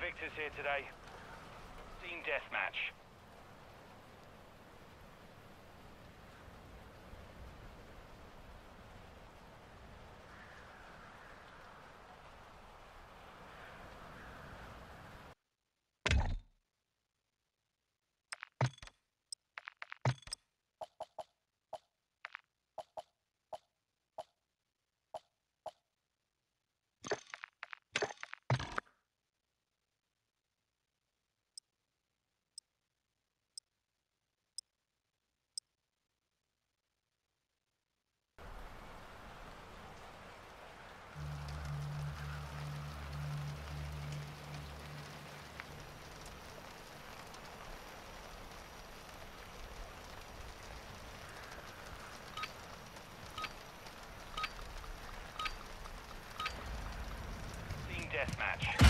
Victors here today. Team deathmatch. deathmatch.